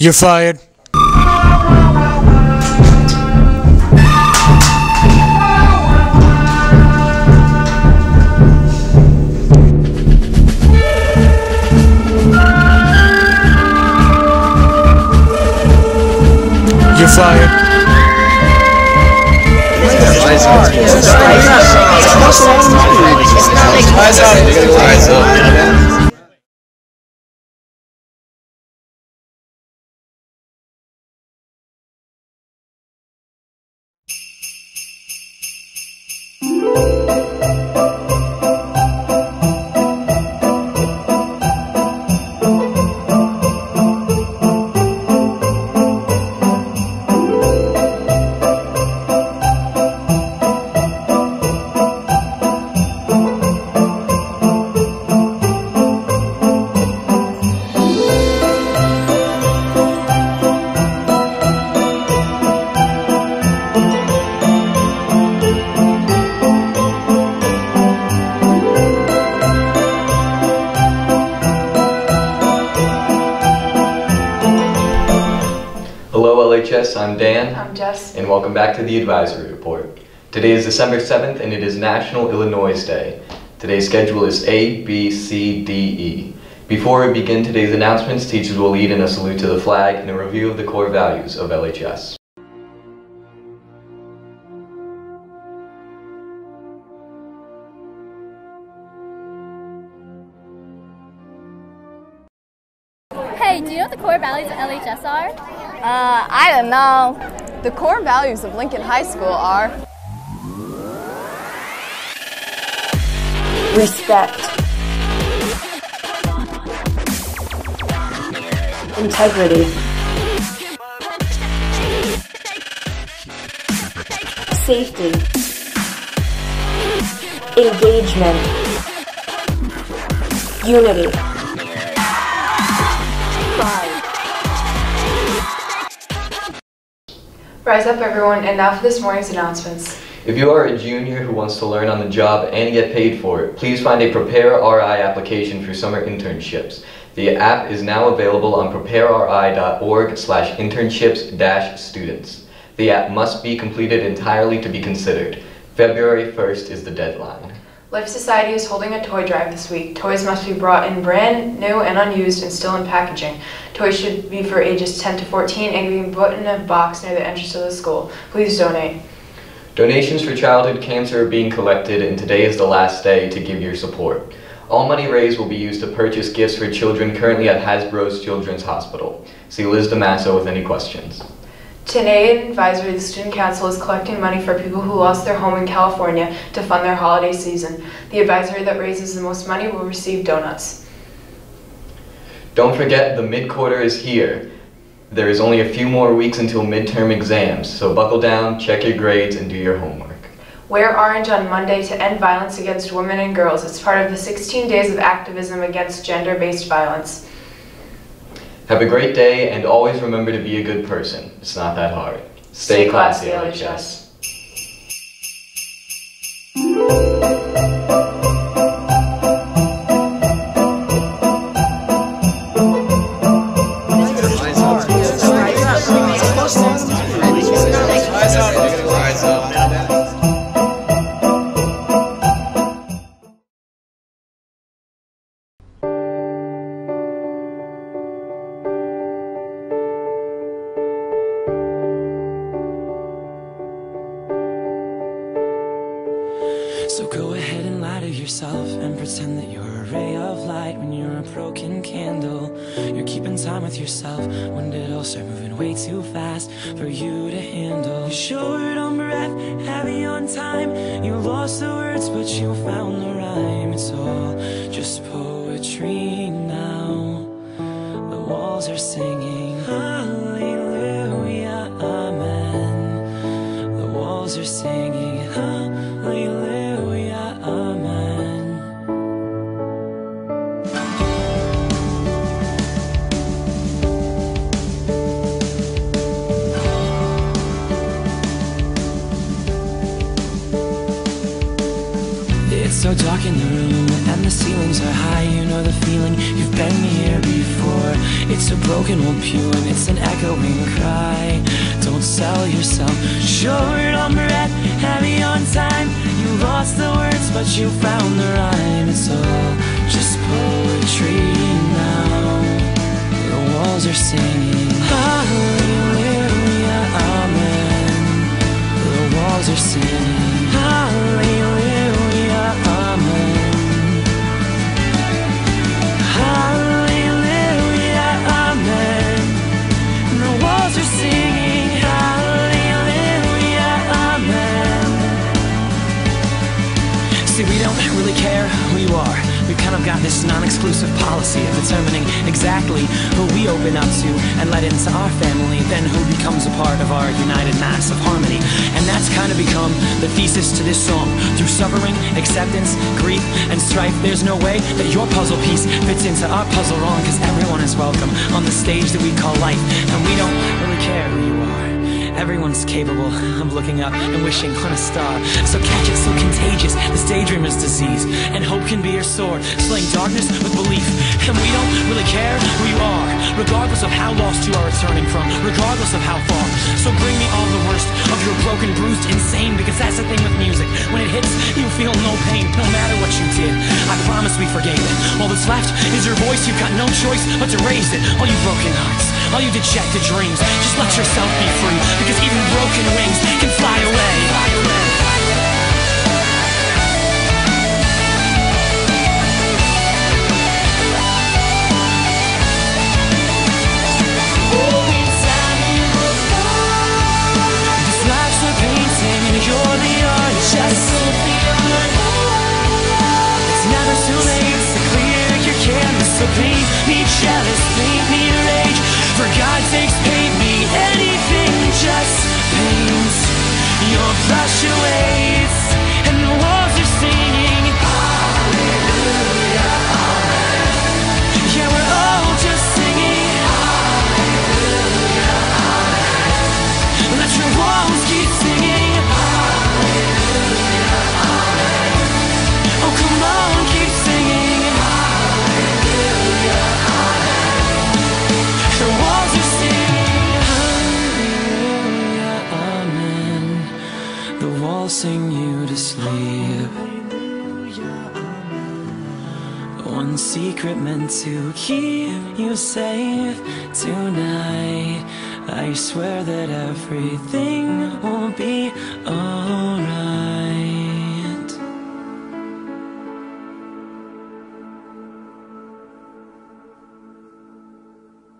You're fired. You're fired. Música LHS, I'm Dan, I'm Jess. and welcome back to the Advisory Report. Today is December 7th and it is National Illinois Day. Today's schedule is A, B, C, D, E. Before we begin today's announcements, teachers will lead in a salute to the flag and a review of the core values of LHS. Hey, do you know what the core values of LHS are? Uh, I don't know. The core values of Lincoln High School are respect, integrity, safety, engagement, unity, pride. Rise up, everyone, and now for this morning's announcements. If you are a junior who wants to learn on the job and get paid for it, please find a Prepare RI application for summer internships. The app is now available on prepareri.org slash internships dash students. The app must be completed entirely to be considered. February 1st is the deadline. Life Society is holding a toy drive this week. Toys must be brought in brand new and unused and still in packaging. Toys should be for ages 10 to 14 and can be put in a box near the entrance of the school. Please donate. Donations for childhood cancer are being collected and today is the last day to give your support. All money raised will be used to purchase gifts for children currently at Hasbro's Children's Hospital. See Liz DeMasso with any questions. Today in advisory, the Student Council is collecting money for people who lost their home in California to fund their holiday season. The advisory that raises the most money will receive donuts. Don't forget the mid-quarter is here. There is only a few more weeks until midterm exams, so buckle down, check your grades, and do your homework. Wear orange on Monday to end violence against women and girls. It's part of the 16 days of activism against gender-based violence. Have a great day, and always remember to be a good person. It's not that hard. Stay, classy, classy, LHS. Yourself and pretend that you're a ray of light when you're a broken candle. You're keeping time with yourself when did it all start moving way too fast for you to handle? You're short on breath, heavy on time. You lost the words, but you found the rhyme. It's all just poetry now. The walls are singing so dark in the room and the ceilings are high. You know the feeling, you've been here before. It's a broken old pew and it's an echoing cry. Don't sell yourself short on bread, heavy on time. You lost the words, but you found the rhyme. It's all just poetry now. The walls are singing Hallelujah, Amen. The walls are singing you are. We've kind of got this non-exclusive policy of determining exactly who we open up to and let into our family, then who becomes a part of our united mass of harmony. And that's kind of become the thesis to this song. Through suffering, acceptance, grief, and strife, there's no way that your puzzle piece fits into our puzzle wrong, because everyone is welcome on the stage that we call life. And we don't really care who you are. Everyone's capable of looking up and wishing on a star. So catch it, so contagious, this daydreamer's disease. And hope sword, slaying darkness with belief. And we don't really care who you are, regardless of how lost you are returning from, regardless of how far. So bring me all the worst of your broken, bruised, insane, because that's the thing with music. When it hits, you feel no pain, no matter what you did. I promise we forgave it. All that's left is your voice, you've got no choice but to raise it. All you broken hearts, all you dejected dreams, just let yourself be free, because even broken wings can fly away. Fly away. Secret meant to keep you safe tonight. I swear that everything will be alright.